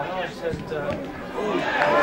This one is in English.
No, I just, uh,